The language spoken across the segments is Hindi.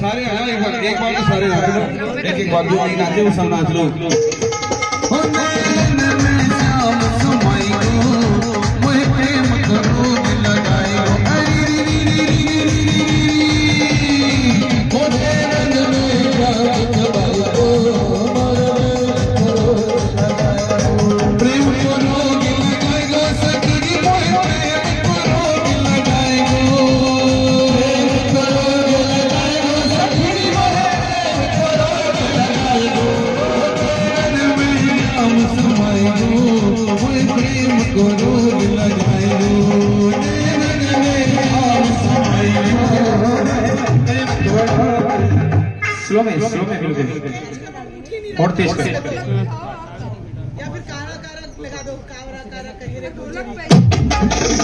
सारे आया एक बार एक बार तो सारे नाच लो एक एक बार दो नाचे वो सब नाच लो। और तेज कर या फिर कारा कारा लगा दो कारा कारा कहीं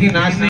देखिए नाचने